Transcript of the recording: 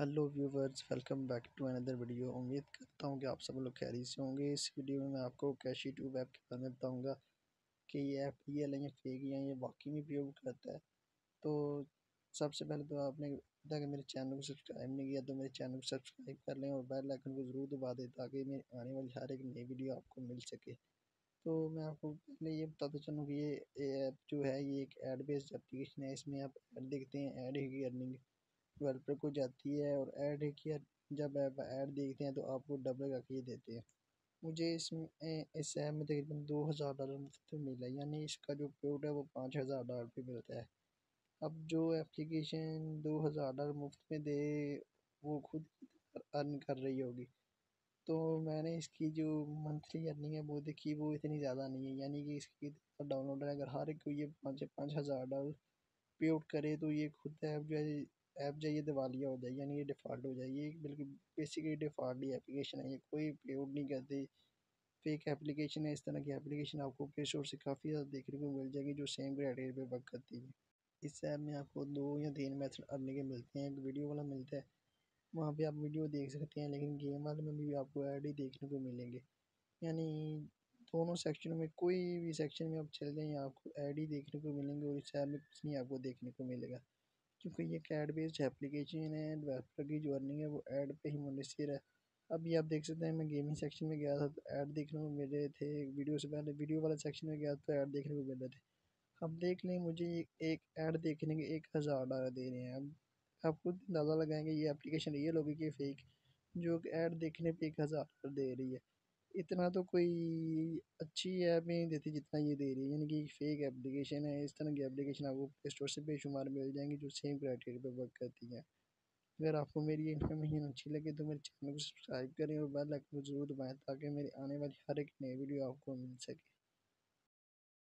Hello viewers welcome back to another video उम्मीद करता हूँ कि आप सब लोग खैरी से होंगे। इस वीडियो में मैं आपको कैशी ट्यूब ऐप के बारे में बताऊँगा कि ये ऐप रियल है या फेक है, ये वाकई में उपयोग करता है। तो सबसे पहले तो आपने अगर मेरे चैनल को सब्सक्राइब नहीं किया तो मेरे चैनल को सब्सक्राइब कर लें और बेल आइकन को ज़रूर दबा दें ताकि मेरी आने वाली हर एक नई वीडियो आपको मिल सके। तो मैं आपको पहले ये बताता चलूँ कि ये ऐप जो है, ये एक एड बेस्ड एप्लीकेशन है। इसमें आप ऐड देखते हैं ऐड की अर्निंग डेवलपर को जाती है और ऐड की जब आप ऐड देखते हैं तो आपको डबल करके ये देते हैं। मुझे इसमें, इस ऐप में तकरीबन दो हज़ार डॉलर मुफ़्त मिला यानी इसका जो पेड है वो पाँच हज़ार डॉलर पे मिलता है। अब जो एप्लीकेशन दो हज़ार डॉलर मुफ़्त में दे, वो खुद अर्न कर रही होगी। तो मैंने इसकी जो मंथली अर्निंग है वो देखी, वो इतनी ज़्यादा नहीं है। यानी कि इसकी डाउनलोड है, अगर हर एक को ये पाँच पाँच हज़ार डॉलर पे आउट करे तो ये खुद ऐप जो है ऐप जो ये दिवालिया हो जाए यानी ये डिफ़ॉल्ट हो जाए ये बिल्कुल बेसिकली डिफ़ॉल्ट ही एप्लीकेशन है, ये कोई पेड नहीं करती। फेक एप्लीकेशन है, इस तरह की एप्लीकेशन आपको प्ले स्टोर से काफ़ी ज़्यादा देखने को मिल जाएगी, जो सेम क्राइटेरिया पे वर्क करती है। इस ऐप में आपको दो या तीन मेथड अर्निंग के मिलते हैं, एक वीडियो वाला मिलता है, वहाँ पे आप वीडियो देख सकते हैं, लेकिन गेम वाले में भी आपको ऐड ही देखने को मिलेंगे। यानी दोनों सेक्शन में, कोई भी सेक्शन में आप चल जाएँ, आपको ऐड ही देखने को मिलेंगे, और इस ऐप में कुछ नहीं आपको देखने को मिलेगा। क्योंकि ये कैड बेस्ड एप्लीकेशन है डेवलपर की जो अर्निंग है वो ऐड पे ही मुनसर है। अभी आप देख सकते हैं, मैं गेमिंग सेक्शन में गया था तो ऐड देखने को मिल थे। वीडियो से पहले वीडियो वाले सेक्शन में गया तो ऐड देखने को मिल थे। अब देख लें, मुझे एक ऐड देखने के एक हज़ार डॉलर दे रहे हैं। अब आप खुद अंदाज़ा लगाएँगे, ये एप्लीकेशन रियल होगी कि फेक जो कि ऐड देखने पे एक हज़ार दे रही है। इतना तो कोई अच्छी ऐप नहीं देती जितना ये दे रही है। यानी कि फेक एप्लीकेशन है, इस तरह की एप्लीकेशन आपको प्ले स्टोर से बेशुमार मिल जाएँगी जो सेम क्राइटेरिया पर वर्क करती है। अगर आपको मेरी ये इन्फॉर्मेशन अच्छी लगे तो मेरे चैनल को सब्सक्राइब करें और बेल आइकन को ज़रूर दबाएँ ताकि मेरी आने वाली हर एक नई वीडियो आपको मिल सके।